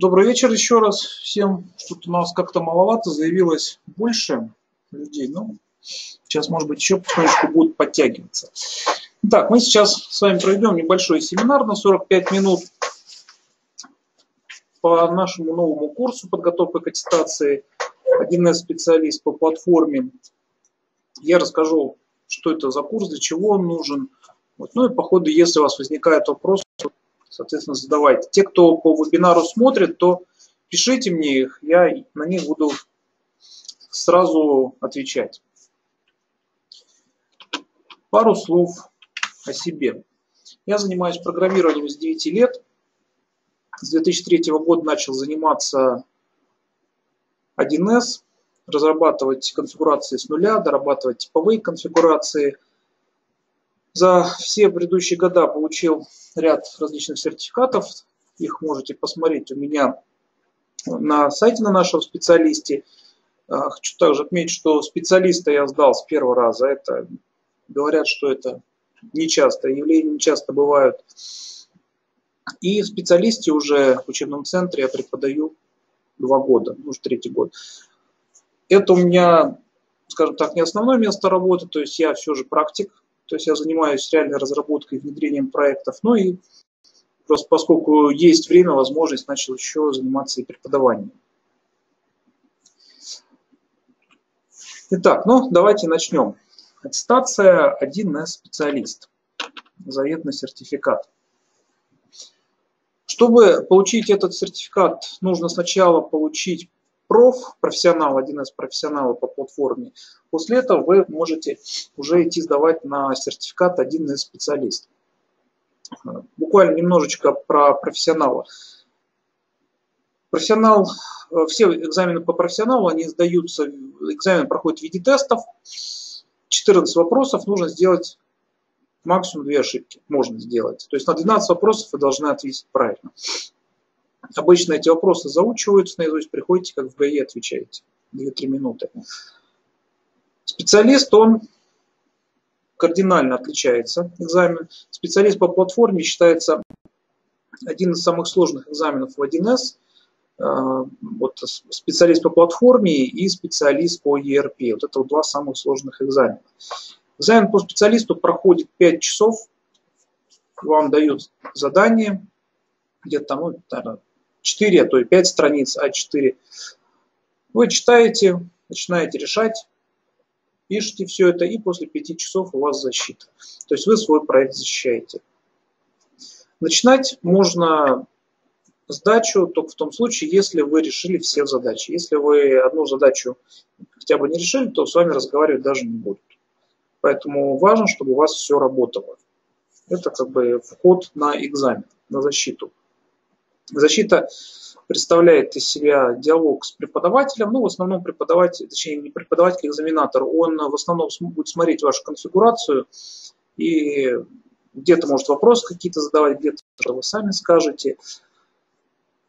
Добрый вечер еще раз всем. Что-то у нас как-то маловато, заявилось больше людей. Ну, сейчас, может быть, еще потихонечку будут подтягиваться. Итак, мы сейчас с вами проведем небольшой семинар на 45 минут по нашему новому курсу подготовка к аттестации 1С специалист по платформе. Я расскажу, что это за курс, для чего он нужен. Вот. Ну и по ходу, если у вас возникает вопрос, соответственно, задавайте. Те, кто по вебинару смотрит, то пишите мне их, я на них буду сразу отвечать. Пару слов о себе. Я занимаюсь программированием с 9 лет. С 2003 года начал заниматься 1С, разрабатывать конфигурации с нуля, дорабатывать типовые конфигурации. За все предыдущие года получил ряд различных сертификатов. Их можете посмотреть у меня на сайте на нашем специалисте. А, хочу также отметить, что специалиста я сдал с первого раза. Это говорят, что это нечасто, явления нечасто бывают. И в специалисте уже в учебном центре я преподаю два года, ну, уже третий год. Это у меня, скажем так, не основное место работы, то есть я все же практик, то есть я занимаюсь реальной разработкой внедрением проектов. Ну и просто поскольку есть время, возможность, начал еще заниматься и преподаванием. Итак, ну давайте начнем. Аттестация 1С специалист. Заветный сертификат. Чтобы получить этот сертификат, нужно сначала получить проф, профессионал, один из профессионалов по платформе. После этого вы можете уже идти сдавать на сертификат один из специалистов. Буквально немножечко про профессионала. Профессионал, все экзамены по профессионалу, они сдаются, экзамен проходит в виде тестов. 14 вопросов нужно сделать максимум две ошибки можно сделать. То есть на 12 вопросов вы должны ответить правильно. Обычно эти вопросы заучиваются наизусть, приходите, как в ГАИ, отвечаете. 2-3 минуты. Специалист, он кардинально отличается, экзамен. Специалист по платформе считается один из самых сложных экзаменов в 1С. А, вот специалист по платформе и специалист по ERP. Вот это вот два самых сложных экзамена. Экзамен по специалисту проходит 5 часов. Вам дают задание, где-то там, ну, наверное, 4, а то и 5 страниц А4. Вы читаете, начинаете решать, пишите все это, и после 5 часов у вас защита. То есть вы свой проект защищаете. Начинать можно сдачу только в том случае, если вы решили все задачи. Если вы одну задачу хотя бы не решили, то с вами разговаривать даже не будут. Поэтому важно, чтобы у вас все работало. Это как бы вход на экзамен, на защиту. Защита представляет из себя диалог с преподавателем, ну, в основном преподаватель, точнее, не преподаватель, а экзаменатор, он в основном будет смотреть вашу конфигурацию и где-то может вопросы какие-то задавать, где-то вы сами скажете.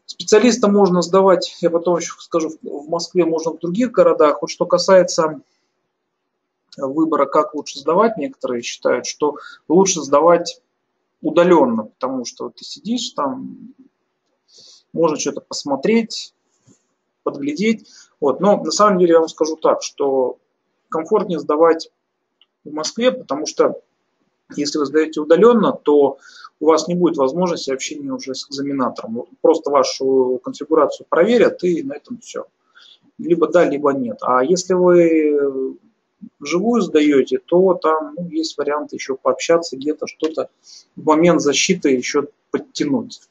Специалиста можно сдавать, я потом еще скажу, в Москве можно в других городах. Вот что касается выбора, как лучше сдавать, некоторые считают, что лучше сдавать удаленно, потому что ты сидишь там, можно что-то посмотреть, подглядеть. Вот. Но на самом деле я вам скажу так, что комфортнее сдавать в Москве, потому что если вы сдаете удаленно, то у вас не будет возможности общения уже с экзаменатором. Просто вашу конфигурацию проверят и на этом все. Либо да, либо нет. А если вы вживую сдаете, то там ну, есть варианты еще пообщаться, где-то что-то в момент защиты еще подтянуть.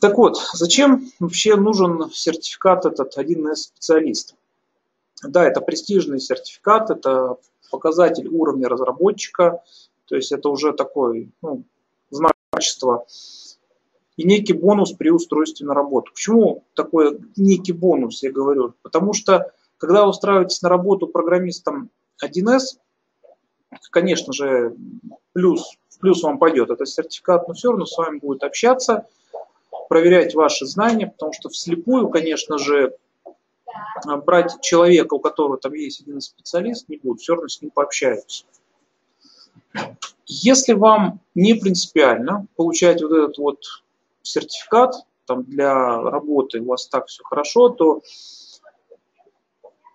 Так вот, зачем вообще нужен сертификат этот 1С специалист? Да, это престижный сертификат, это показатель уровня разработчика, то есть это уже такой ну, знак качества и некий бонус при устройстве на работу. Почему такой некий бонус, я говорю? Потому что когда вы устраиваетесь на работу программистом 1С, конечно же, плюс, плюс вам пойдет этот сертификат, но все равно с вами будет общаться, проверять ваши знания, потому что вслепую, конечно же, брать человека, у которого там есть один специалист, не будут, все равно с ним пообщаются. Если вам не принципиально получать вот этот вот сертификат, там, для работы у вас так все хорошо, то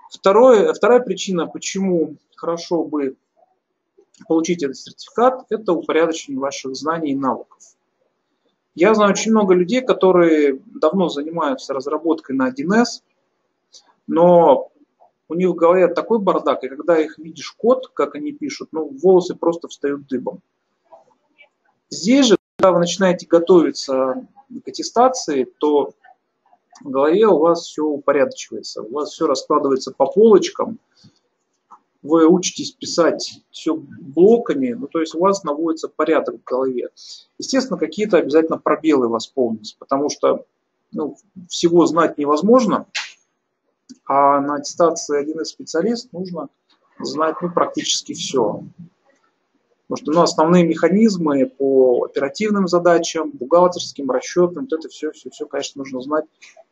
второе, вторая причина, почему хорошо бы получить этот сертификат, это упорядочение ваших знаний и навыков. Я знаю очень много людей, которые давно занимаются разработкой на 1С, но у них в голове такой бардак, и когда их видишь код, как они пишут, ну, волосы просто встают дыбом. Здесь же, когда вы начинаете готовиться к аттестации, то в голове у вас все упорядочивается, у вас все раскладывается по полочкам, вы учитесь писать все блоками, ну, то есть у вас наводится порядок в голове. Естественно, какие-то обязательно пробелы восполнить, потому что ну, всего знать невозможно, а на аттестации 1 специалист нужно знать ну, практически все. Потому что ну, основные механизмы по оперативным задачам, бухгалтерским, расчетным, вот это все, все, все, конечно, нужно знать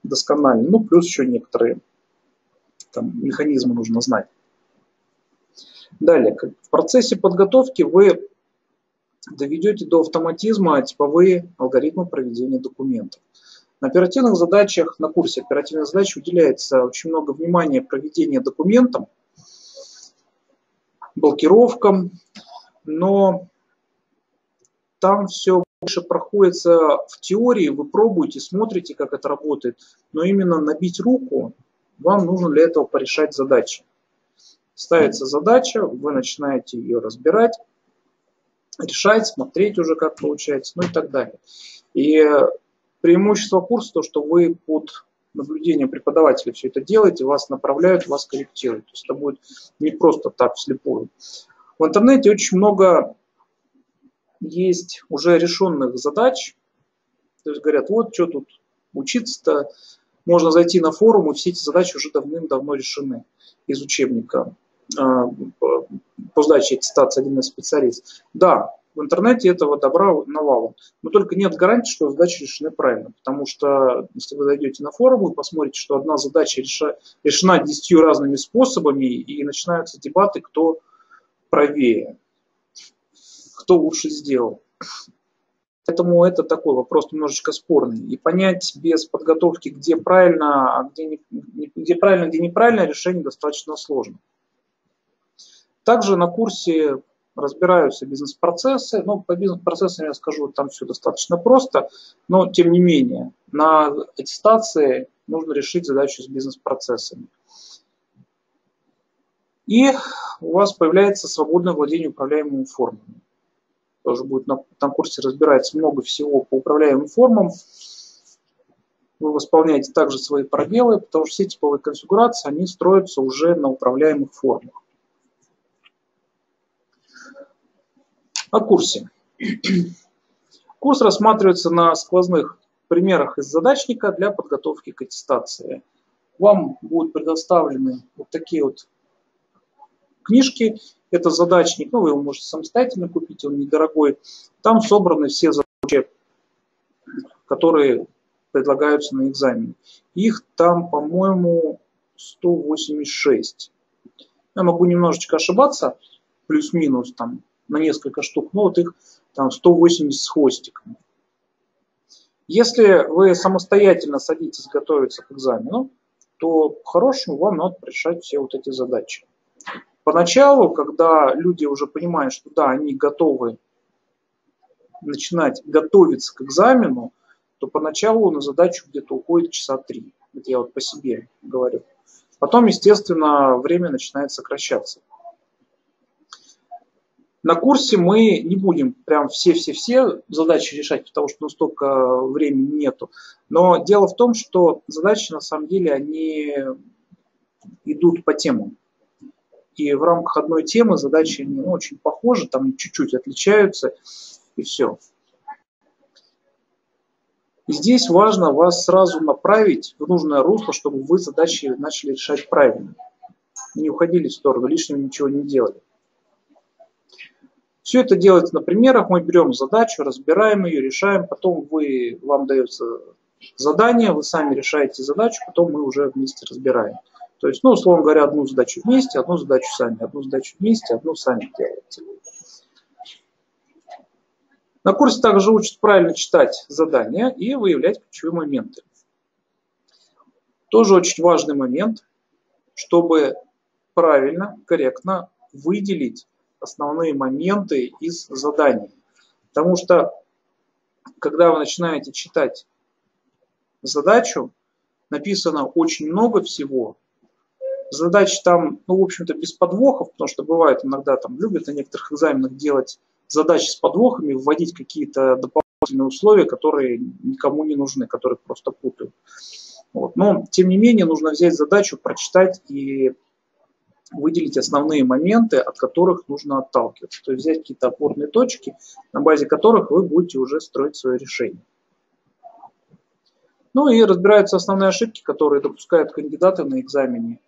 досконально. Ну, плюс еще некоторые там, механизмы нужно знать. Далее, в процессе подготовки вы доведете до автоматизма типовые алгоритмы проведения документов. На оперативных задачах, на курсе оперативных задач уделяется очень много внимания проведению документам, блокировкам, но там все больше проходится в теории, вы пробуете, смотрите, как это работает, но именно набить руку вам нужно для этого порешать задачи. Ставится задача, вы начинаете ее разбирать, решать, смотреть уже, как получается, ну и так далее. И преимущество курса то, что вы под наблюдением преподавателя все это делаете, вас направляют, вас корректируют. То есть это будет не просто так вслепую. В интернете очень много есть уже решенных задач. То есть говорят, вот что тут учиться-то, можно зайти на форум, и все эти задачи уже давным-давно решены из учебника а, по сдаче аттестации один из специалист. Да, в интернете этого добра навалом. Но только нет гарантии, что задачи решены правильно. Потому что если вы зайдете на форум и посмотрите, что одна задача решена десятью разными способами, и начинаются дебаты, кто правее, кто лучше сделал. Поэтому это такой вопрос немножечко спорный. И понять без подготовки, где правильно, а где, не, где правильно, где неправильно, решение достаточно сложно. Также на курсе разбираются бизнес-процессы. Ну, по бизнес-процессам я скажу, там все достаточно просто, но тем не менее, на аттестации нужно решить задачу с бизнес-процессами. И у вас появляется свободное владение управляемыми формами. Тоже будет на, на курсе разбирается много всего по управляемым формам. Вы восполняете также свои пробелы, потому что все типовые конфигурации, они строятся уже на управляемых формах. О курсе. Курс рассматривается на сквозных примерах из задачника для подготовки к аттестации. Вам будут предоставлены вот такие вот книжки. Это задачник, ну вы его можете самостоятельно купить, он недорогой. Там собраны все задачи, которые предлагаются на экзамене. Их там, по-моему, 186. Я могу немножечко ошибаться, плюс-минус там на несколько штук, но вот их там 180 с хвостиком. Если вы самостоятельно садитесь готовиться к экзамену, то по-хорошему вам надо решать все вот эти задачи. Поначалу, когда люди уже понимают, что да, они готовы начинать готовиться к экзамену, то поначалу на задачу где-то уходит часа три. Это я вот по себе говорю. Потом, естественно, время начинает сокращаться. На курсе мы не будем прям все-все-все задачи решать, потому что ну, столько времени нету. Но дело в том, что задачи на самом деле, они идут по темам. И в рамках одной темы задачи они ну, очень похожи, там чуть-чуть отличаются, и все. И здесь важно вас сразу направить в нужное русло, чтобы вы задачи начали решать правильно. Не уходили в сторону, лишнего ничего не делали. Все это делается на примерах. Мы берем задачу, разбираем ее, решаем. Потом вы, вам дается задание, вы сами решаете задачу, потом мы уже вместе разбираем. То есть, ну, условно говоря, одну задачу вместе, одну задачу сами, одну задачу вместе, одну сами делаете. На курсе также учат правильно читать задания и выявлять ключевые моменты. Тоже очень важный момент, чтобы правильно, корректно выделить основные моменты из заданий. Потому что, когда вы начинаете читать задачу, написано очень много всего. Задачи там, ну, в общем-то, без подвохов, потому что бывает иногда там любят на некоторых экзаменах делать задачи с подвохами, вводить какие-то дополнительные условия, которые никому не нужны, которые просто путают. Вот. Но, тем не менее, нужно взять задачу, прочитать и выделить основные моменты, от которых нужно отталкиваться. То есть взять какие-то опорные точки, на базе которых вы будете уже строить свое решение. Ну и разбираются основные ошибки, которые допускают кандидаты на экзамене.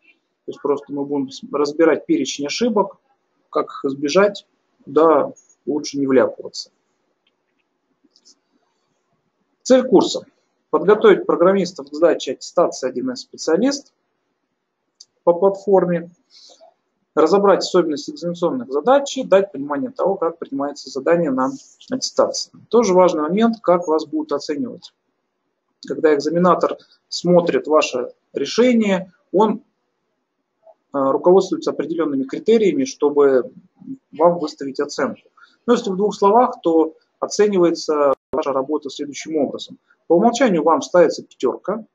То есть просто мы будем разбирать перечень ошибок, как их избежать, куда лучше не вляпываться. Цель курса. Подготовить программистов к сдаче аттестации 1С специалист по платформе, разобрать особенности экзаменационных задач и дать понимание того, как принимается задание на аттестации. Тоже важный момент, как вас будут оценивать. Когда экзаменатор смотрит ваше решение, он э, руководствуется определенными критериями, чтобы вам выставить оценку. Но если в двух словах, то оценивается ваша работа следующим образом. По умолчанию вам ставится пятерка,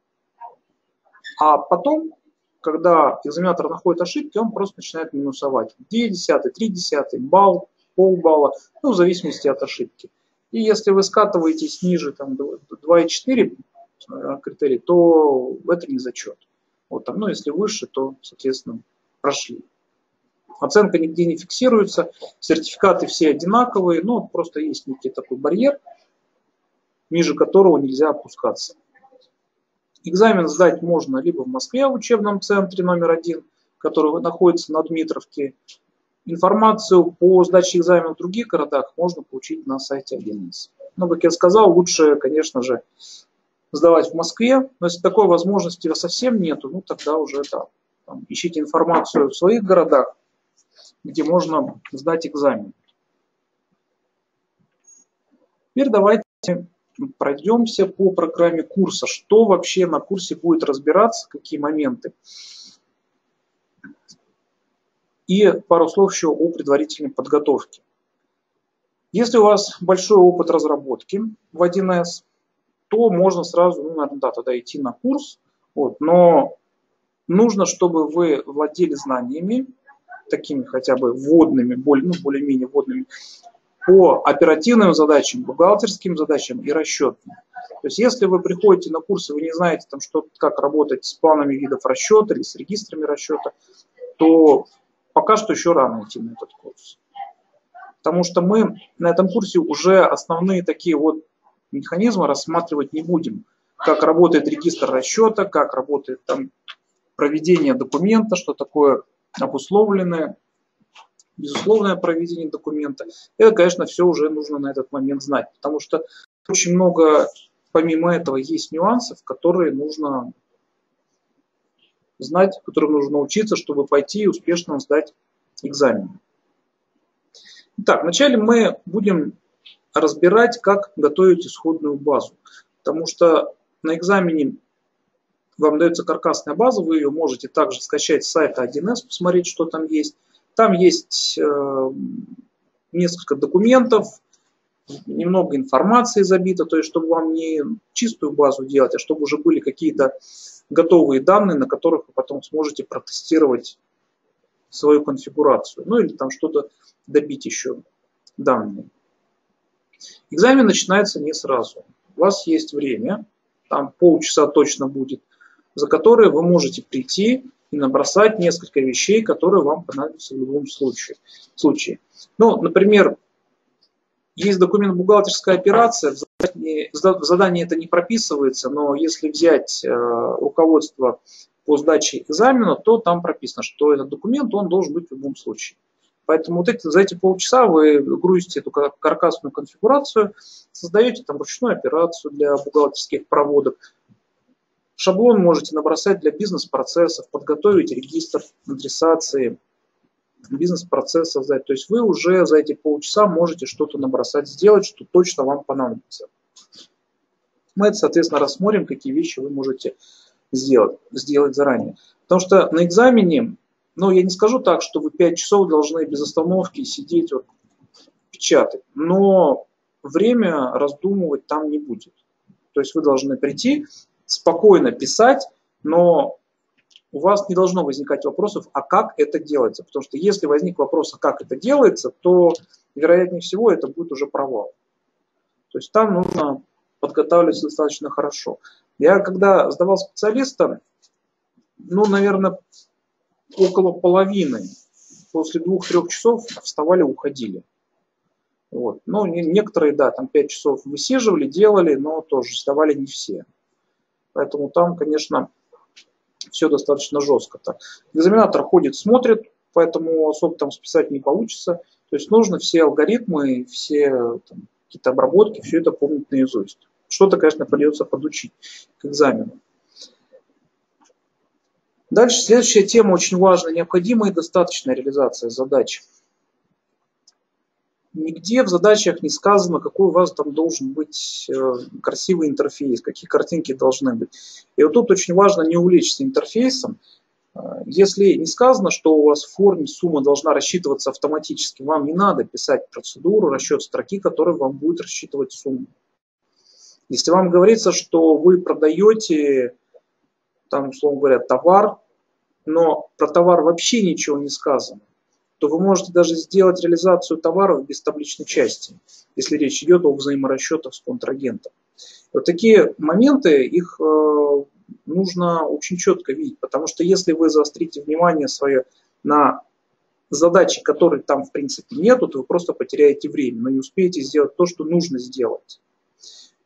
а потом когда экзаменатор находит ошибки, он просто начинает минусовать. 2 десятые, 3 десятые, балл, полбалла, ну, в зависимости от ошибки. И если вы скатываетесь ниже там, 2,4 э, критерий, то это не зачет. Вот там, ну, если выше, то, соответственно, прошли. Оценка нигде не фиксируется, сертификаты все одинаковые, но просто есть некий такой барьер, ниже которого нельзя опускаться. Экзамен сдать можно либо в Москве в учебном центре номер один, который находится на Дмитровке. Информацию по сдаче экзамена в других городах можно получить на сайте 1С. Но, как я сказал, лучше, конечно же, сдавать в Москве. Но если такой возможности совсем нету, ну тогда уже да, там, ищите информацию в своих городах, где можно сдать экзамен. Теперь давайте пройдемся по программе курса. Что вообще на курсе будет разбираться, какие моменты. И пару слов еще о предварительной подготовке. Если у вас большой опыт разработки в 1С, то можно сразу, ну, наверное, да, тогда идти на курс. Вот, но нужно, чтобы вы владели знаниями, такими хотя бы вводными, более, ну, более-менее вводными, по оперативным задачам, бухгалтерским задачам и расчетным. То есть если вы приходите на курсы, вы не знаете, там, что, как работать с планами видов расчета или с регистрами расчета, то пока что еще рано идти на этот курс. Потому что мы на этом курсе уже основные такие вот механизмы рассматривать не будем. Как работает регистр расчета, как работает там проведение документа, что такое обусловленное, безусловное проведение документа. Это, конечно, все уже нужно на этот момент знать, потому что очень много, помимо этого, есть нюансов, которые нужно знать, которым нужно учиться, чтобы пойти и успешно сдать экзамен. Итак, вначале мы будем разбирать, как готовить исходную базу, потому что на экзамене вам дается каркасная база, вы ее можете также скачать с сайта 1С, посмотреть, что там есть. Там есть э, несколько документов, немного информации забито, то есть чтобы вам не чистую базу делать, а чтобы уже были какие-то готовые данные, на которых вы потом сможете протестировать свою конфигурацию. Ну или там что-то добить еще данные. Экзамен начинается не сразу. У вас есть время, там полчаса точно будет, за которые вы можете прийти и набросать несколько вещей, которые вам понадобятся в любом случае. случае. Ну, например, есть документ бухгалтерская операция, в задании это не прописывается, но если взять э, руководство по сдаче экзамена, то там прописано, что этот документ он должен быть в любом случае. Поэтому вот эти, за эти полчаса вы грузите эту каркасную конфигурацию, создаете там ручную операцию для бухгалтерских проводок, Шаблон можете набросать для бизнес-процессов, подготовить регистр адресации, бизнес-процесс создать. То есть вы уже за эти полчаса можете что-то набросать, сделать, что точно вам понадобится. Мы это, соответственно, рассмотрим, какие вещи вы можете сделать, сделать заранее. Потому что на экзамене, ну, я не скажу так, что вы 5 часов должны без остановки сидеть, вот, печатать, но время раздумывать там не будет. То есть вы должны прийти, спокойно писать, но у вас не должно возникать вопросов, а как это делается. Потому что если возник вопрос, а как это делается, то, вероятнее всего, это будет уже провал. То есть там нужно подготавливаться достаточно хорошо. Я когда сдавал специалиста, ну, наверное, около половины после двух-трех часов вставали, уходили. Вот. Ну, некоторые, да, там 5 часов высиживали, делали, но тоже сдавали не все. Поэтому там, конечно, все достаточно жестко. -то. Экзаменатор ходит, смотрит, поэтому особо там списать не получится. То есть нужно все алгоритмы, все какие-то обработки, все это помнить наизусть. Что-то, конечно, придется подучить к экзамену. Дальше следующая тема очень важная. Необходимая и достаточная реализация задач. Нигде в задачах не сказано, какой у вас там должен быть э, красивый интерфейс, какие картинки должны быть. И вот тут очень важно не увлечься интерфейсом. Э, если не сказано, что у вас в форме сумма должна рассчитываться автоматически, вам не надо писать процедуру, расчет строки, которая вам будет рассчитывать сумму. Если вам говорится, что вы продаете, там, условно говоря, товар, но про товар вообще ничего не сказано, то вы можете даже сделать реализацию товаров без табличной части, если речь идет о взаиморасчетах с контрагентом. Вот такие моменты, их э, нужно очень четко видеть, потому что если вы заострите внимание свое на задачи, которые там в принципе нету, то вы просто потеряете время, но не успеете сделать то, что нужно сделать.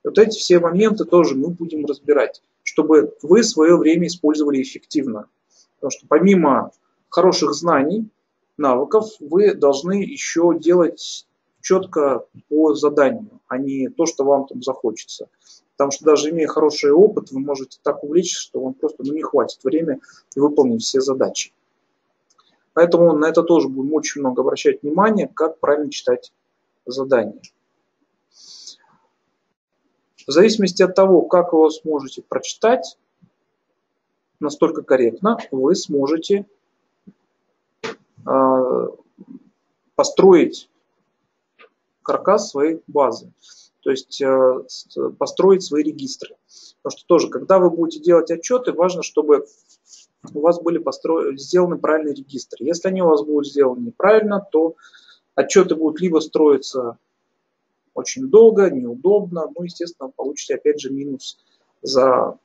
Вот эти все моменты тоже мы будем разбирать, чтобы вы свое время использовали эффективно. Потому что помимо хороших знаний, навыков, вы должны еще делать четко по заданию, а не то, что вам там захочется. Потому что даже имея хороший опыт, вы можете так увлечься, что вам просто ну, не хватит времени выполнить все задачи. Поэтому на это тоже будем очень много обращать внимание, как правильно читать задания. В зависимости от того, как вы сможете прочитать настолько корректно, вы сможете э, построить каркас своей базы. То есть э, построить свои регистры. Потому что тоже, когда вы будете делать отчеты, важно, чтобы у вас были постро... сделаны правильные регистры. Если они у вас будут сделаны неправильно, то отчеты будут либо строиться очень долго, неудобно, ну, естественно, получите опять же минус за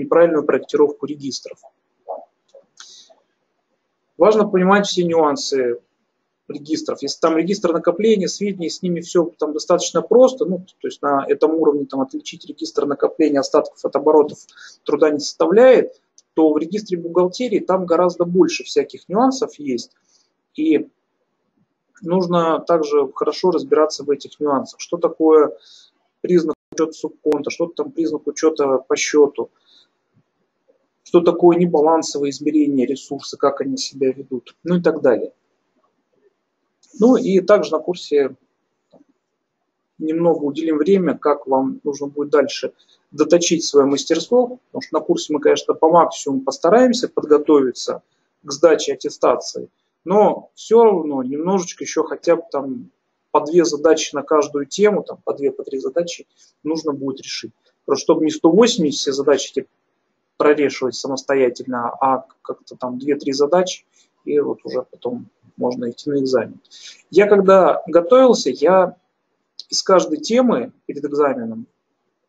неправильную проектировку регистров. Важно понимать все нюансы регистров. Если там регистр накопления, сведения, с ними все там достаточно просто, ну, то есть на этом уровне там отличить регистр накопления остатков от оборотов труда не составляет, то в регистре бухгалтерии там гораздо больше всяких нюансов есть. И нужно также хорошо разбираться в этих нюансах. Что такое признак учета субконта, что там признак учета по счету, что такое небалансовое измерение ресурса, как они себя ведут, ну и так далее. Ну и также на курсе немного уделим время, как вам нужно будет дальше доточить свое мастерство, потому что на курсе мы, конечно, по максимуму постараемся подготовиться к сдаче аттестации – но все равно немножечко еще хотя бы там по две задачи на каждую тему, там по две, по три задачи нужно будет решить. Просто чтобы не 180 все задачи типа, прорешивать самостоятельно, а как-то там 2-3 задачи, и вот уже потом можно идти на экзамен. Я когда готовился, я из каждой темы перед экзаменом,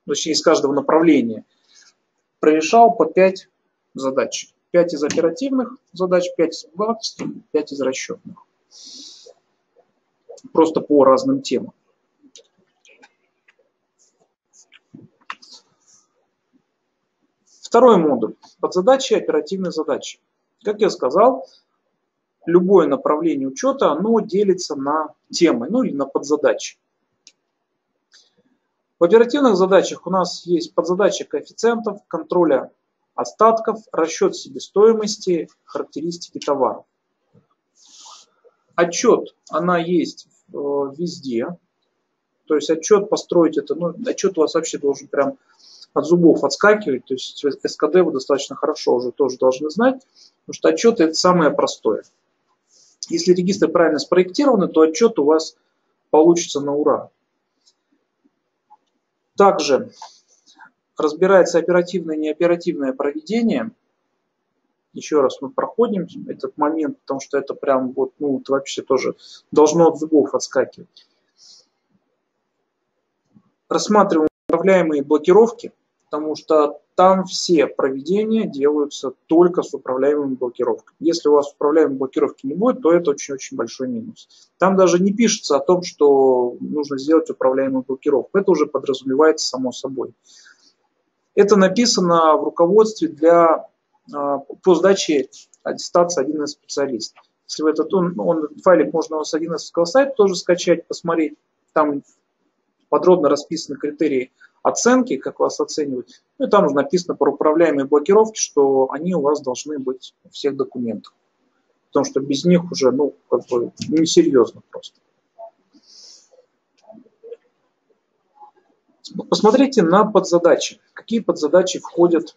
точнее из каждого направления, прорешал по 5 задач. 5 из оперативных задач, 5 из бухгалтерских, 5 из расчетных. Просто по разным темам. Второй модуль. Подзадачи и оперативные задачи. Как я сказал, любое направление учета, оно делится на темы, ну или на подзадачи. В оперативных задачах у нас есть подзадача коэффициентов, контроля остатков, расчет себестоимости, характеристики товаров. отчет, она есть э, везде. То есть отчет построить это, ну, отчет у вас вообще должен прям от зубов отскакивать. То есть СКД вы достаточно хорошо уже тоже должны знать, потому что отчет это самое простое. Если регистры правильно спроектированы, то отчет у вас получится на ура. Также разбирается оперативное и неоперативное проведение. Еще раз мы проходим этот момент, потому что это прям вот, ну, это вообще тоже должно от зубов отскакивать. Рассматриваем управляемые блокировки, потому что там все проведения делаются только с управляемыми блокировками. Если у вас управляемой блокировки не будет, то это очень-очень большой минус. Там даже не пишется о том, что нужно сделать управляемую блокировку. Это уже подразумевается само собой. Это написано в руководстве для, а, по сдаче аттестации 1С специалист. Если вы этот он, он, файлик можно с 1С сайта тоже скачать, посмотреть. Там подробно расписаны критерии оценки, как вас оценивают. Ну и там уже написано про управляемые блокировки, что они у вас должны быть в всех документах. Потому что без них уже, ну, как бы несерьезно просто. Посмотрите на подзадачи. Какие подзадачи входят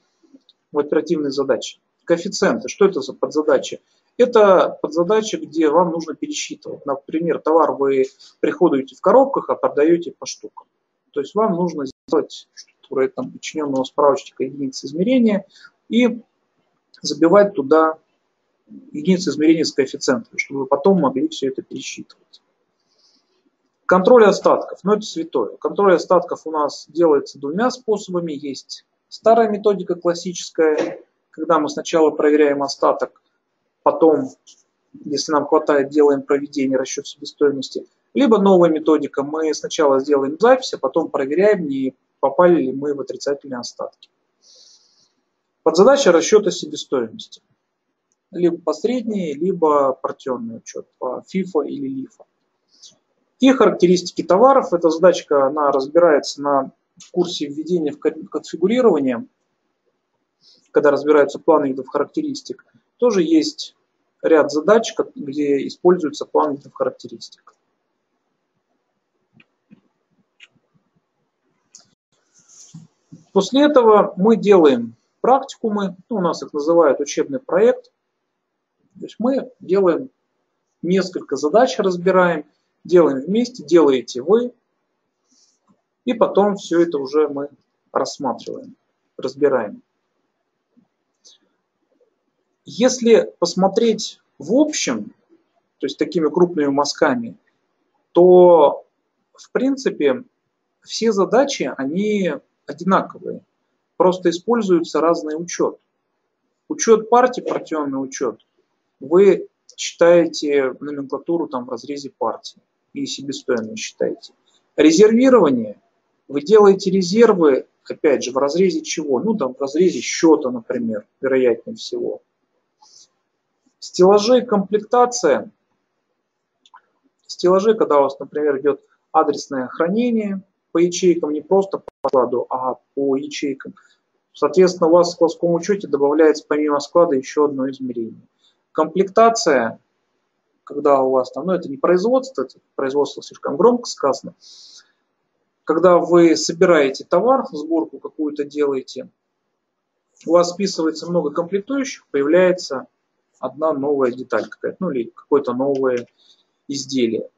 в оперативные задачи? Коэффициенты. Что это за подзадачи? Это подзадача, где вам нужно пересчитывать. Например, товар вы приходите в коробках, а продаете по штукам. То есть вам нужно сделать структуру там, подчиненного справочника единицы измерения и забивать туда единицы измерения с коэффициентами, чтобы вы потом могли все это пересчитывать. Контроль остатков, ну это святое. Контроль остатков у нас делается двумя способами. Есть старая методика классическая, когда мы сначала проверяем остаток, потом, если нам хватает, делаем проведение расчет себестоимости. Либо новая методика, мы сначала сделаем запись, а потом проверяем, не попали ли мы в отрицательные остатки. Подзадача расчета себестоимости. Либо посредний, либо партенный учет по FIFA или LIFO. И характеристики товаров. Эта задачка она разбирается на курсе введения в конфигурирование, когда разбираются планы видов характеристик. Тоже есть ряд задач, где используется план видов характеристик. После этого мы делаем практикумы, ну, у нас их называют учебный проект. То есть мы делаем несколько задач, разбираем, делаем вместе, делаете вы, и потом все это уже мы рассматриваем, разбираем. Если посмотреть в общем, то есть такими крупными мазками, то в принципе все задачи, они одинаковые. Просто используется разный учет. Учет партии, партионный учет, вы считаете номенклатуру там в разрезе партии и себестоимость считаете. Резервирование. Вы делаете резервы, опять же, в разрезе чего? Ну, там, в разрезе счета, например, вероятнее всего. Стеллажи, комплектация. Стеллажи, когда у вас, например, идет адресное хранение – по ячейкам, не просто по складу, а по ячейкам. Соответственно, у вас в складском учете добавляется помимо склада еще одно измерение. Комплектация, когда у вас там, ну это не производство, это производство слишком громко сказано, когда вы собираете товар, сборку какую-то делаете, у вас списывается много комплектующих, появляется одна новая деталь какая-то, ну или какое-то новое изделие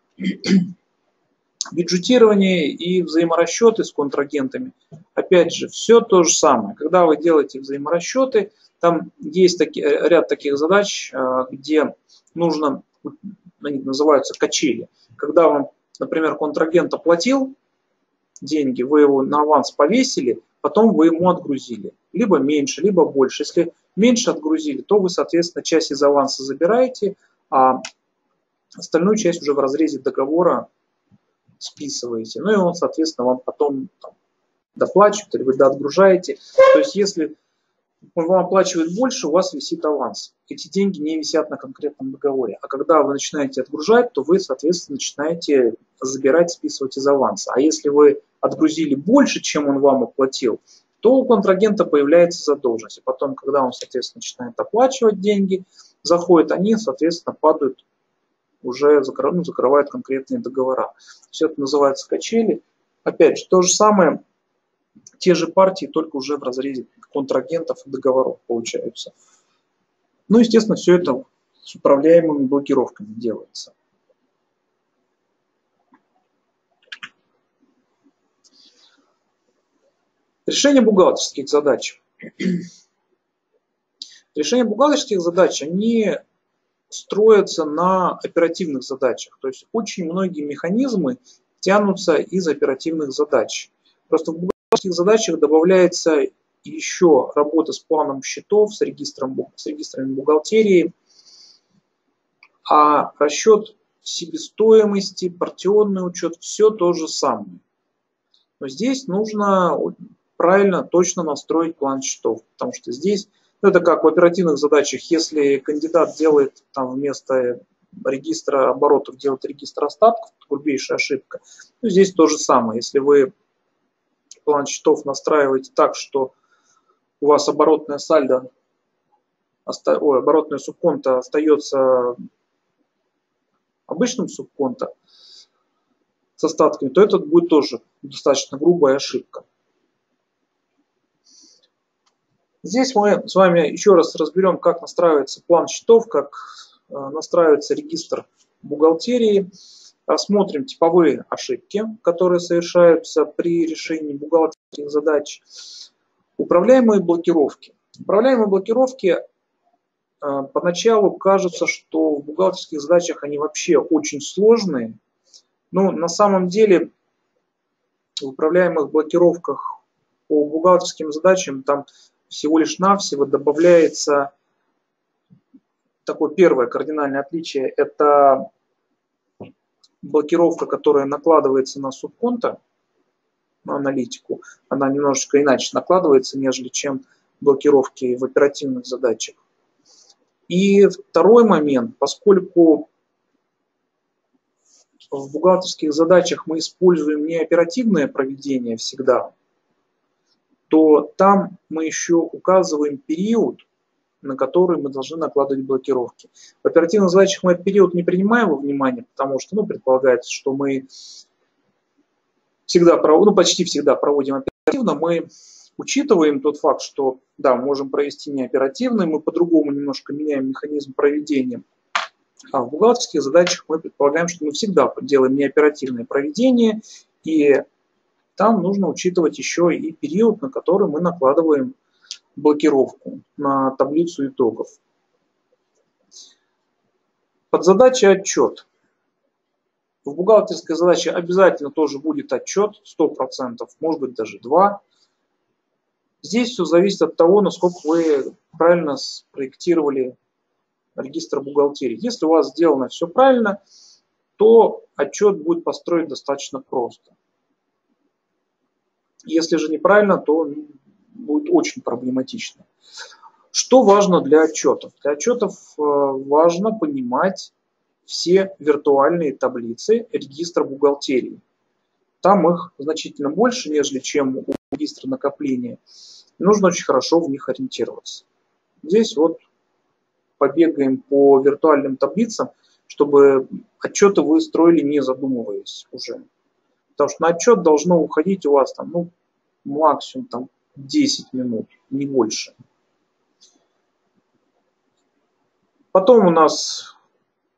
бюджетирование и взаиморасчеты с контрагентами. Опять же, все то же самое. Когда вы делаете взаиморасчеты, там есть таки, э, ряд таких задач, э, где нужно, они называются качели. Когда вам, например, контрагент оплатил деньги, вы его на аванс повесили, потом вы ему отгрузили. Либо меньше, либо больше. Если меньше отгрузили, то вы, соответственно, часть из аванса забираете, а остальную часть уже в разрезе договора списываете. Ну и он, соответственно, вам потом там, доплачивает или вы доотгружаете. То есть если он вам оплачивает больше, у вас висит аванс. Эти деньги не висят на конкретном договоре. А когда вы начинаете отгружать, то вы, соответственно, начинаете забирать, списывать из аванса. А если вы отгрузили больше, чем он вам оплатил, то у контрагента появляется задолженность. И потом, когда он, соответственно, начинает оплачивать деньги, заходят они, соответственно, падают уже закрывают, ну, закрывают конкретные договора. Все это называется качели. Опять же, то же самое, те же партии, только уже в разрезе контрагентов и договоров получаются. Ну, естественно, все это с управляемыми блокировками делается. Решение бухгалтерских задач. Решение бухгалтерских задач, они строятся на оперативных задачах. То есть очень многие механизмы тянутся из оперативных задач. Просто в бухгалтерских задачах добавляется еще работа с планом счетов, с, регистром, с регистрами бухгалтерии, а расчет себестоимости, партионный учет, все то же самое. Но здесь нужно правильно, точно настроить план счетов, потому что здесь это как в оперативных задачах, если кандидат делает там вместо регистра оборотов делает регистр остатков, грубейшая ошибка. Ну, здесь то же самое. Если вы план счетов настраиваете так, что у вас оборотная сальдо, ой, оборотная субконта остается обычным субконта с остатками, то это будет тоже достаточно грубая ошибка. Здесь мы с вами еще раз разберем, как настраивается план счетов, как э, настраивается регистр бухгалтерии. Рассмотрим типовые ошибки, которые совершаются при решении бухгалтерских задач. Управляемые блокировки. Управляемые блокировки э, поначалу кажется, что в бухгалтерских задачах они вообще очень сложные. Но на самом деле в управляемых блокировках по бухгалтерским задачам там всего лишь навсего добавляется такое первое кардинальное отличие. Это блокировка, которая накладывается на субконта, на аналитику. Она немножечко иначе накладывается, нежели чем блокировки в оперативных задачах. И второй момент, поскольку в бухгалтерских задачах мы используем не оперативное проведение всегда, то там мы еще указываем период, на который мы должны накладывать блокировки. В оперативных задачах мы этот период не принимаем во внимание, потому что ну, предполагается, что мы всегда, ну, почти всегда проводим оперативно, мы учитываем тот факт, что да, можем провести не оперативно, мы по-другому немножко меняем механизм проведения. А в бухгалтерских задачах мы предполагаем, что мы всегда делаем неоперативное проведение, и там нужно учитывать еще и период, на который мы накладываем блокировку на таблицу итогов. Под задачей отчет. В бухгалтерской задаче обязательно тоже будет отчет 100%, может быть даже 2. Здесь все зависит от того, насколько вы правильно спроектировали регистр бухгалтерии. Если у вас сделано все правильно, то отчет будет построен достаточно просто. Если же неправильно, то будет очень проблематично. Что важно для отчетов? Для отчетов э, важно понимать все виртуальные таблицы регистра бухгалтерии. Там их значительно больше, нежели чем у регистра накопления. Нужно очень хорошо в них ориентироваться. Здесь вот побегаем по виртуальным таблицам, чтобы отчеты вы строили не задумываясь уже. Потому что на отчет должно уходить у вас там, ну, максимум там 10 минут, не больше. Потом у нас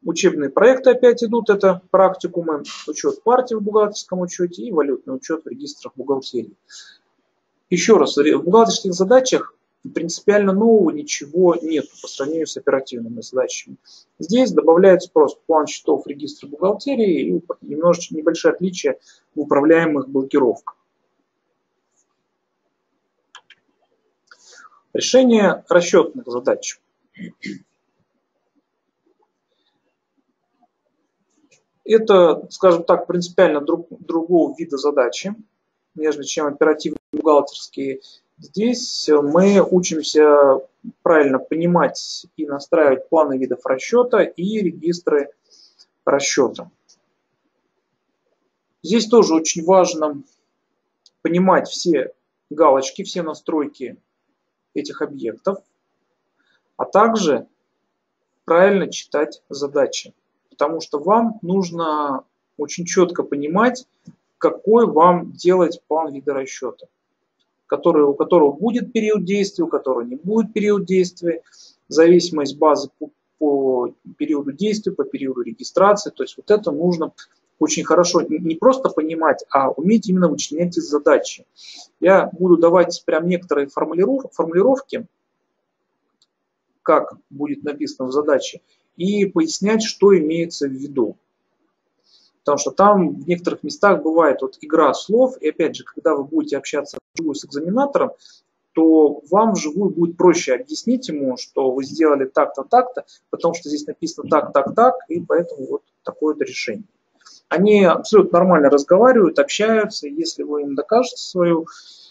учебные проекты опять идут, это практикумы, учет партий в бухгалтерском учете и валютный учет в регистрах бухгалтерии. Еще раз, в бухгалтерских задачах принципиально нового ничего нет по сравнению с оперативными задачами. Здесь добавляется просто план счетов регистра бухгалтерии и немножечко небольшое отличие в управляемых блокировках. Решение расчетных задач. Это, скажем так, принципиально друг, другого вида задачи, нежели чем оперативно-бухгалтерские Здесь мы учимся правильно понимать и настраивать планы видов расчета и регистры расчета. Здесь тоже очень важно понимать все галочки, все настройки этих объектов, а также правильно читать задачи. потому что вам нужно очень четко понимать, какой вам делать план вида расчета, который, у которого будет период действия, у которого не будет период действия, зависимость базы по, по периоду действия, по периоду регистрации. То есть вот это нужно очень хорошо не просто понимать, а уметь именно вычленять из задачи. Я буду давать прям некоторые формулировки, как будет написано в задаче, и пояснять, что имеется в виду. Потому что там в некоторых местах бывает вот игра слов, и опять же, когда вы будете общаться вживую с экзаменатором, то вам вживую будет проще объяснить ему, что вы сделали так-то, так-то, потому что здесь написано так, так, так, и поэтому вот такое-то решение. Они абсолютно нормально разговаривают, общаются, если вы им докажете свое,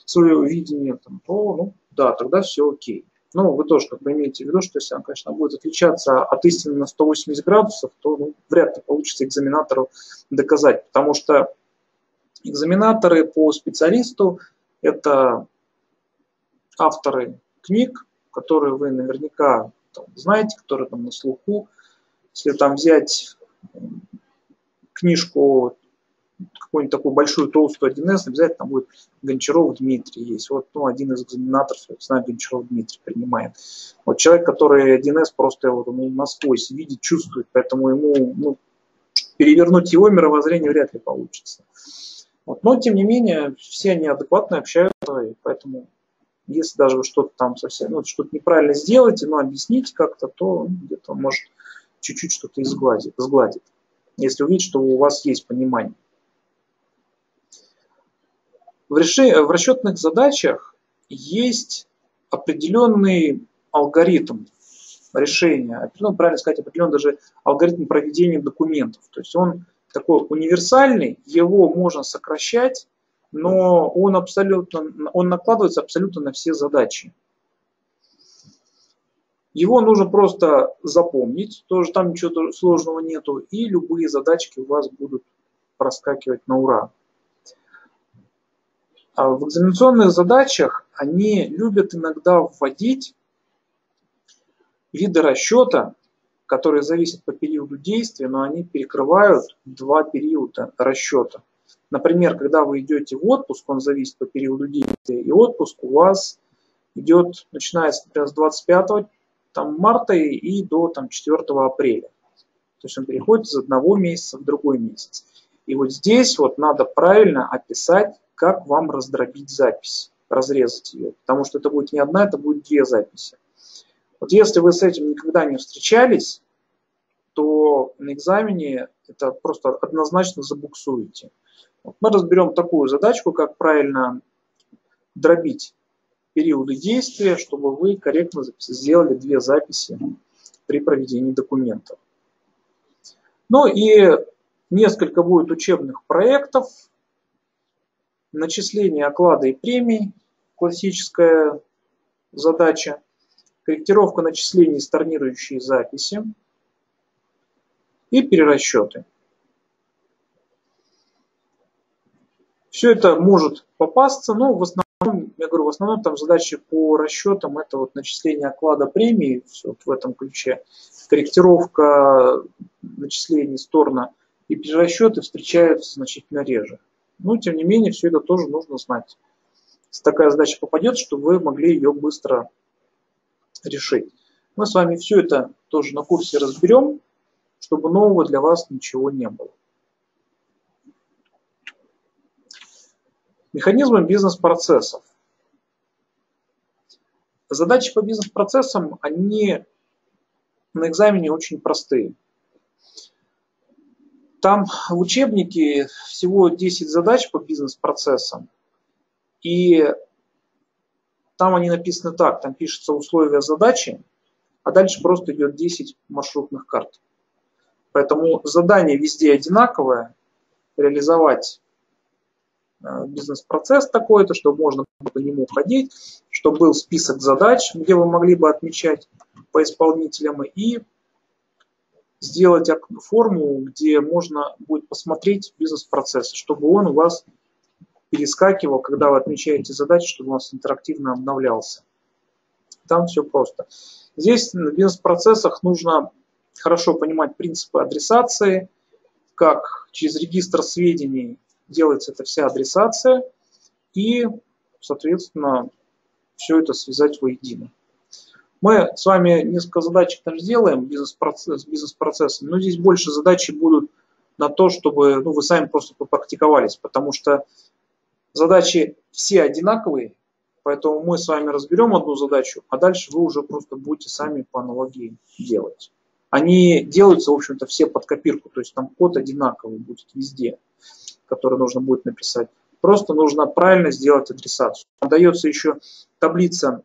свое видение, там, то ну, да, тогда все окей. Но вы тоже как бы имеете в виду, что если она, конечно, будет отличаться от истины на 180 градусов, то ну, вряд ли получится экзаменатору доказать, потому что экзаменаторы по специалисту – это авторы книг, которые вы наверняка там, знаете, которые там на слуху. Если там взять книжку какую-нибудь такую большую толстую 1С, обязательно там будет Гончаров Дмитрий есть. Вот ну, один из экзаменаторов, я знаю, Гончаров Дмитрий принимает. Вот человек, который 1С просто его ну, насквозь видит, чувствует, поэтому ему ну, перевернуть его мировоззрение вряд ли получится. Вот. Но, тем не менее, все они адекватно общаются, и поэтому если даже вы что-то там совсем, ну, что-то неправильно сделаете, но объясните как-то, то где-то может чуть-чуть что-то изгладит, сгладит, если увидит, что у вас есть понимание. В, реши... в расчетных задачах есть определенный алгоритм решения, ну, правильно сказать, определенный даже алгоритм проведения документов. То есть он такой универсальный, его можно сокращать, но он абсолютно, он накладывается абсолютно на все задачи. Его нужно просто запомнить, тоже там ничего сложного нету, и любые задачки у вас будут проскакивать на ура. А в экзаменационных задачах они любят иногда вводить виды расчета, которые зависят по периоду действия, но они перекрывают два периода расчета. Например, когда вы идете в отпуск, он зависит по периоду действия, и отпуск у вас идет, начинается, например, с 25 там, марта и до там, 4 апреля. То есть он переходит из одного месяца в другой месяц. И вот здесь вот надо правильно описать как вам раздробить запись, разрезать ее. Потому что это будет не одна, это будет две записи. Вот если вы с этим никогда не встречались, то на экзамене это просто однозначно забуксуете. Вот мы разберем такую задачку, как правильно дробить периоды действия, чтобы вы корректно сделали две записи при проведении документов. Ну и несколько будет учебных проектов, начисление оклада и премий, классическая задача, корректировка начислений сторнирующие записи и перерасчеты. Все это может попасться, но в основном, говорю, в основном там задачи по расчетам это вот начисление оклада премии, все вот в этом ключе, корректировка начислений сторона и перерасчеты встречаются значительно реже. Но, тем не менее, все это тоже нужно знать. Если такая задача попадет, чтобы вы могли ее быстро решить. Мы с вами все это тоже на курсе разберем, чтобы нового для вас ничего не было. Механизмы бизнес-процессов. Задачи по бизнес-процессам, они на экзамене очень простые. Там в учебнике всего 10 задач по бизнес-процессам. И там они написаны так, там пишется условия задачи, а дальше просто идет 10 маршрутных карт. Поэтому задание везде одинаковое, реализовать э, бизнес-процесс такой-то, чтобы можно по нему ходить, чтобы был список задач, где вы могли бы отмечать по исполнителям, и сделать форму, где можно будет посмотреть бизнес-процессы, чтобы он у вас перескакивал, когда вы отмечаете задачи, чтобы у вас интерактивно обновлялся. Там все просто. Здесь в бизнес-процессах нужно хорошо понимать принципы адресации, как через регистр сведений делается эта вся адресация, и, соответственно, все это связать воедино. Мы с вами несколько задачек там сделаем бизнес-процесс, бизнес-процессом, но здесь больше задачи будут на то, чтобы ну, вы сами просто попрактиковались, потому что задачи все одинаковые, поэтому мы с вами разберем одну задачу, а дальше вы уже просто будете сами по аналогии делать. Они делаются, в общем-то, все под копирку, то есть там код одинаковый будет везде, который нужно будет написать. Просто нужно правильно сделать адресацию. Дается еще таблица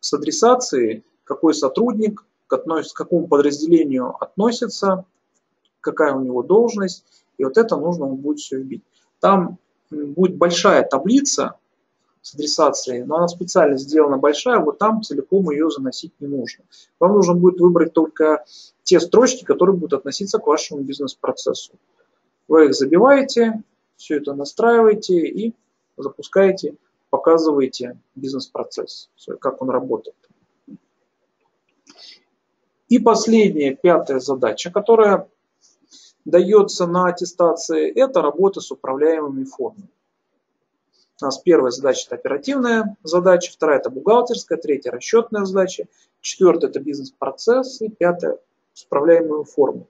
с адресацией, какой сотрудник, к, какому подразделению относится, какая у него должность, и вот это нужно будет все вбить. Там будет большая таблица с адресацией, но она специально сделана большая, вот там целиком ее заносить не нужно. Вам нужно будет выбрать только те строчки, которые будут относиться к вашему бизнес-процессу. Вы их забиваете, все это настраиваете и запускаете, показываете бизнес-процесс, как он работает. И последняя, пятая задача, которая дается на аттестации, это работа с управляемыми формами. У нас первая задача – это оперативная задача, вторая – это бухгалтерская, третья – расчетная задача, четвертая – это бизнес-процесс и пятая – управляемые формы.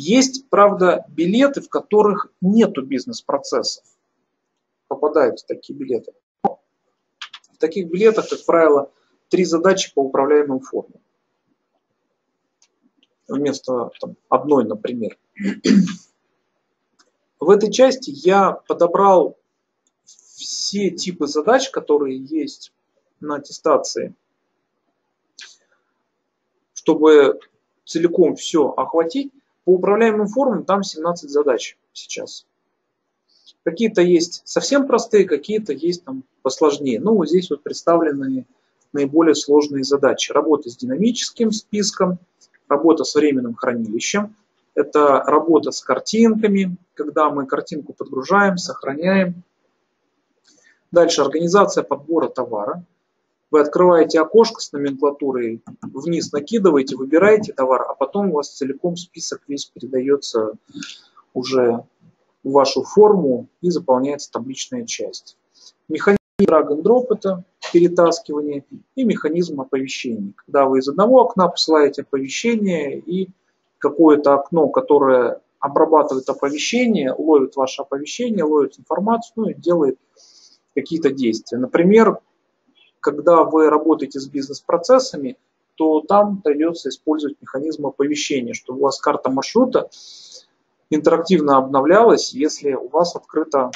Есть, правда, билеты, в которых нету бизнес-процессов. Попадают такие билеты. В таких билетах, как правило, три задачи по управляемым формам. Вместо там, одной, например. В этой части я подобрал все типы задач, которые есть на аттестации, чтобы целиком все охватить. По управляемым формам там 17 задач сейчас. Какие-то есть совсем простые, какие-то есть там посложнее. Ну, вот здесь вот представлены наиболее сложные задачи. Работа с динамическим списком, работа с временным хранилищем, это работа с картинками, когда мы картинку подгружаем, сохраняем. Дальше организация подбора товара. Вы открываете окошко с номенклатурой, вниз накидываете, выбираете товар, а потом у вас целиком список весь передается уже в вашу форму и заполняется табличная часть. Механизм drag and drop – это перетаскивание, и механизм оповещений. Когда вы из одного окна посылаете оповещение, и какое-то окно, которое обрабатывает оповещение, ловит ваше оповещение, ловит информацию, ну и делает какие-то действия. Например, когда вы работаете с бизнес-процессами, то там придется использовать механизм оповещения, чтобы у вас карта маршрута интерактивно обновлялась, если у вас открыта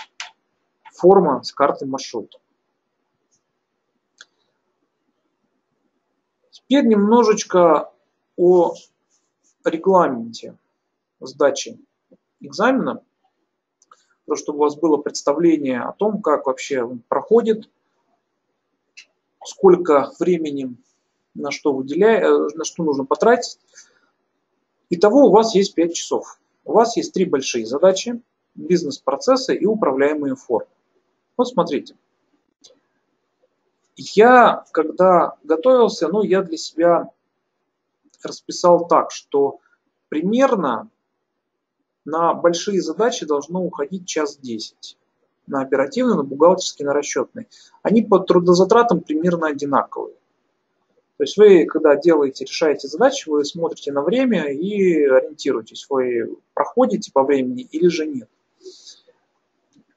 форма с картой маршрута. Теперь немножечко о регламенте сдачи экзамена, чтобы у вас было представление о том, как вообще он проходит, сколько времени на что, выделяя, э, на что нужно потратить. Итого у вас есть 5 часов. У вас есть три большие задачи, бизнес-процессы и управляемые формы. Вот смотрите. Я, когда готовился, ну, я для себя расписал так, что примерно на большие задачи должно уходить час 10. На оперативный, на бухгалтерский, на расчетный. Они по трудозатратам примерно одинаковые. То есть вы, когда делаете, решаете задачи, вы смотрите на время и ориентируетесь, вы проходите по времени или же нет.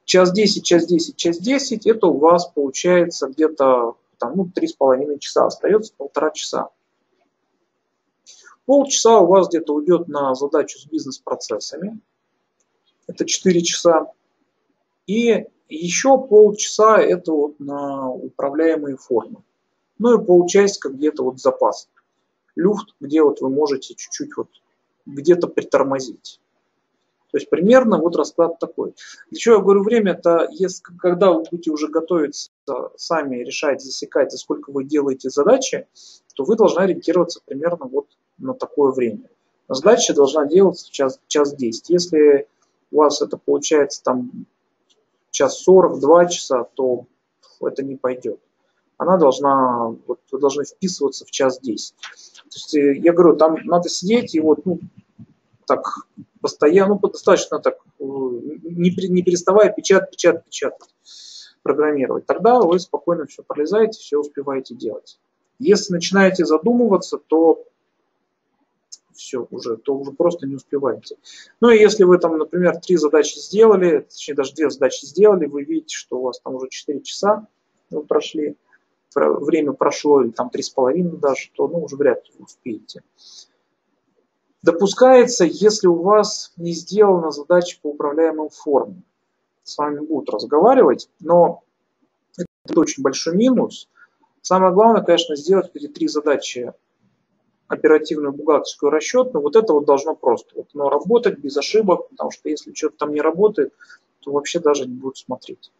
Час 10, час 10, час 10, это у вас получается где-то там, ну, 3,5 часа, остается полтора часа. Полчаса у вас где-то уйдет на задачу с бизнес-процессами. Это 4 часа. И еще полчаса это вот на управляемые формы. Ну и полчасика где-то вот запас. Люфт, где вот вы можете чуть-чуть вот где-то притормозить. То есть примерно вот расклад такой. Для чего я говорю время, это если, когда вы будете уже готовиться, сами решать, засекать, за сколько вы делаете задачи, то вы должны ориентироваться примерно вот на такое время. Задача должна делаться час, час 10. Если у вас это получается там час 40, 2 часа, то это не пойдет. Она должна, вот, вы должны вписываться в час 10. есть, э, я говорю, там надо сидеть и вот, ну, так, постоянно, ну, достаточно так, э, не, не переставая печатать, печатать, печатать, программировать. Тогда вы спокойно все пролезаете, все успеваете делать. Если начинаете задумываться, то все уже, то уже просто не успеваете. Ну и если вы там, например, три задачи сделали, точнее даже две задачи сделали, вы видите, что у вас там уже 4 часа вы прошли, время прошло, или там три с половиной даже, то ну, уже вряд ли успеете. Допускается, если у вас не сделана задача по управляемым формам. С вами будут разговаривать, но это очень большой минус. Самое главное, конечно, сделать эти три задачи оперативную бухгалтерскую расчетную, вот это вот должно просто вот, но работать без ошибок, потому что если что-то там не работает, то вообще даже не будут смотреть.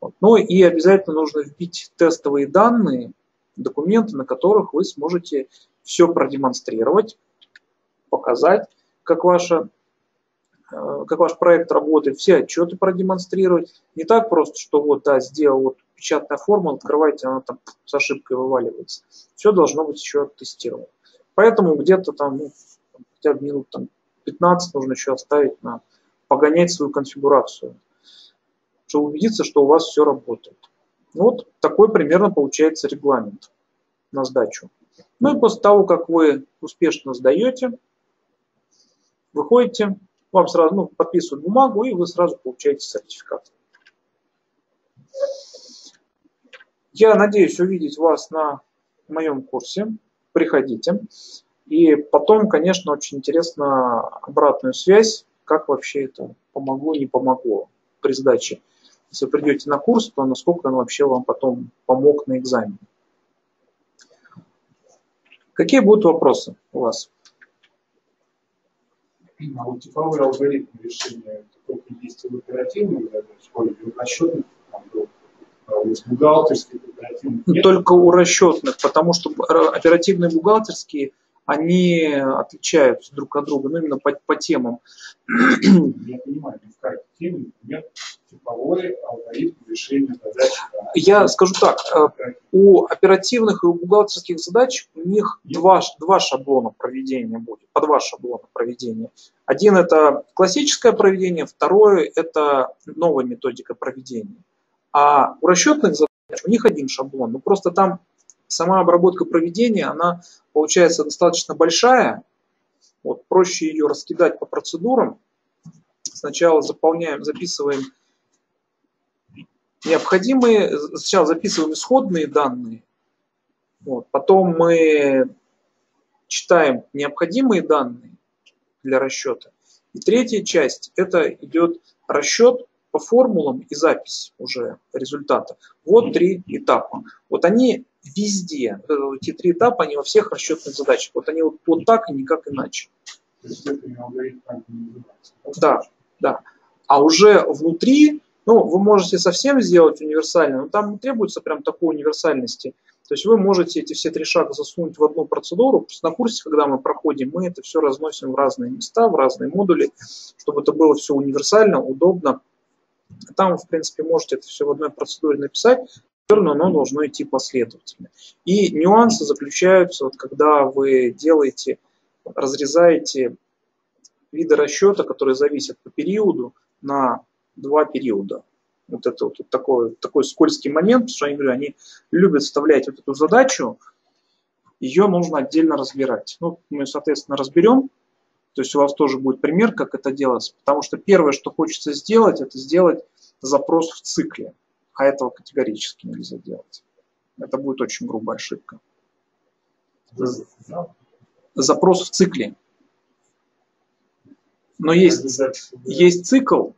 Вот. Ну и обязательно нужно вбить тестовые данные, документы, на которых вы сможете все продемонстрировать, показать, как, ваша, э, как ваш проект работает, все отчеты продемонстрировать. Не так просто, что вот, да, сделал вот печатная форма, открываете, она там с ошибкой вываливается. Все должно быть еще тестировано. Поэтому где-то там, ну, хотя бы минут там, 15 нужно еще оставить на погонять свою конфигурацию, чтобы убедиться, что у вас все работает. Вот такой примерно получается регламент на сдачу. Ну и после того, как вы успешно сдаете, выходите, вам сразу ну, подписывают бумагу, и вы сразу получаете сертификат. Я надеюсь увидеть вас на моем курсе приходите. И потом, конечно, очень интересно обратную связь, как вообще это помогло, не помогло при сдаче. Если вы придете на курс, то насколько он вообще вам потом помог на экзамене. Какие будут вопросы у вас? А вот типовой алгоритм решения только есть в ой, в расчетных, там бухгалтерских, оперативных нет? Только у расчетных, потому что оперативные бухгалтерские, они отличаются друг от друга, ну именно по, по темам. Я понимаю, в каждой теме нет типовой алгоритм решения задач. Я скажу так, э, у оперативных и у бухгалтерских задач у них два, два шаблона проведения будет, по два шаблона проведения. Один это классическое проведение, второе это новая методика проведения. А у расчетных задач у них один шаблон. Ну просто там сама обработка проведения, она получается достаточно большая. Вот проще ее раскидать по процедурам. Сначала заполняем, записываем необходимые, сначала записываем исходные данные, вот, потом мы читаем необходимые данные для расчета. И третья часть – это идет расчет по формулам и запись уже результата. Вот три этапа. Вот они везде, эти три этапа, они во всех расчетных задачах. Вот они вот, вот так и никак иначе. Да, да. А уже внутри, ну, вы можете совсем сделать универсально, но там не требуется прям такой универсальности. То есть вы можете эти все три шага засунуть в одну процедуру. На курсе, когда мы проходим, мы это все разносим в разные места, в разные модули, чтобы это было все универсально, удобно там, в принципе, можете это все в одной процедуре написать, все равно оно должно идти последовательно. И нюансы заключаются, вот, когда вы делаете, разрезаете виды расчета, которые зависят по периоду, на два периода. Вот это вот, такой, такой скользкий момент, потому что они, говорю, они любят вставлять вот эту задачу, ее нужно отдельно разбирать. Ну, мы, соответственно, разберем, то есть у вас тоже будет пример, как это делается. Потому что первое, что хочется сделать, это сделать запрос в цикле. А этого категорически нельзя делать. Это будет очень грубая ошибка. Запрос в цикле. Но есть, есть цикл,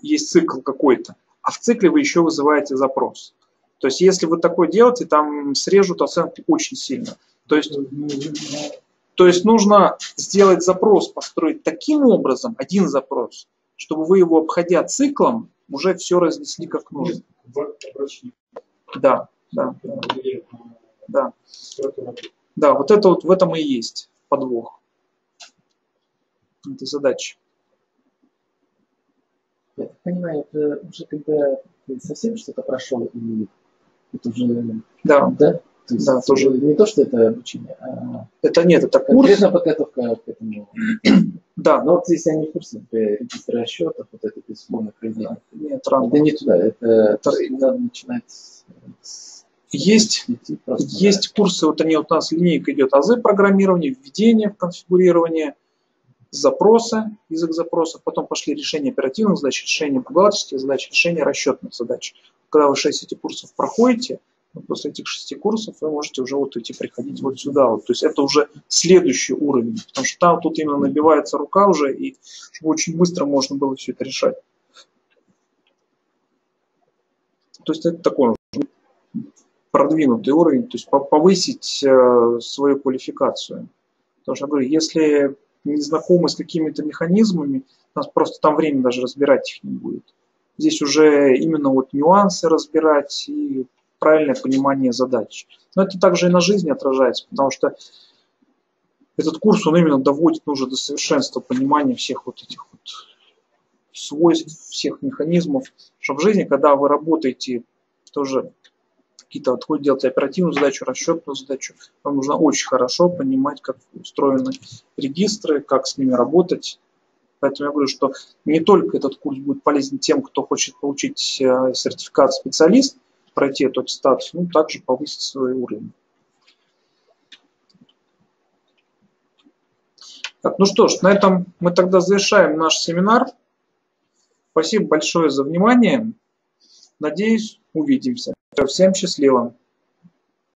есть цикл какой-то, а в цикле вы еще вызываете запрос. То есть если вы такое делаете, там срежут оценки очень сильно. То есть то есть нужно сделать запрос, построить таким образом, один запрос, чтобы вы его, обходя циклом, уже все разнесли как нужно. Да, да. Да. Да, вот это вот в этом и есть подвох этой задачи. Я так понимаю, это уже когда ты совсем что-то прошел, и это уже... Да. да? Да, тоже. не то, что это обучение, а Это нет, это курс. конкретно подготовка к этому. Да, Но вот если они в курсе регистра расчетов, вот это безусловно проведение. нет, рано. Это не туда, это, Это- надо начинать с, Есть просто, Есть курсы, вот они вот у нас линейка идет азы программирования, введение в конфигурирование, запросы, язык запросов, потом пошли решения оперативных задач, решения бухгалтерских задач, решения расчетных задач. Когда вы 6 этих курсов проходите, после этих шести курсов вы можете уже вот идти приходить вот сюда. Вот. То есть это уже следующий уровень, потому что там тут именно набивается рука уже, и очень быстро можно было все это решать. То есть это такой уже продвинутый уровень, то есть по- повысить э, свою квалификацию. Потому что, я говорю, если не знакомы с какими-то механизмами, у нас просто там времени даже разбирать их не будет. Здесь уже именно вот нюансы разбирать и правильное понимание задач. Но это также и на жизни отражается, потому что этот курс, он именно доводит уже до совершенства понимания всех вот этих вот свойств, всех механизмов, что в жизни, когда вы работаете тоже какие-то вот хоть делать оперативную задачу, расчетную задачу, вам нужно очень хорошо понимать, как устроены регистры, как с ними работать. Поэтому я говорю, что не только этот курс будет полезен тем, кто хочет получить э, сертификат специалист, пройти эту аттестацию, ну, также повысить свой уровень. Так, ну что ж, на этом мы тогда завершаем наш семинар. Спасибо большое за внимание. Надеюсь, увидимся. Всем счастливо.